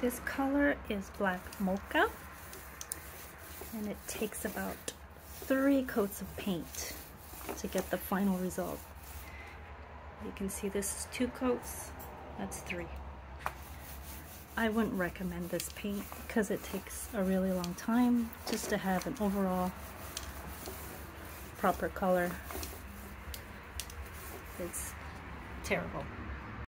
This color is black mocha and it takes about three coats of paint to get the final result. You can see this is two coats, that's three. I wouldn't recommend this paint because it takes a really long time just to have an overall proper color. It's terrible.